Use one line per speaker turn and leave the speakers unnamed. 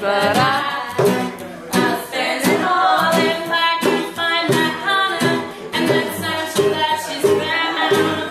but I. Thank you.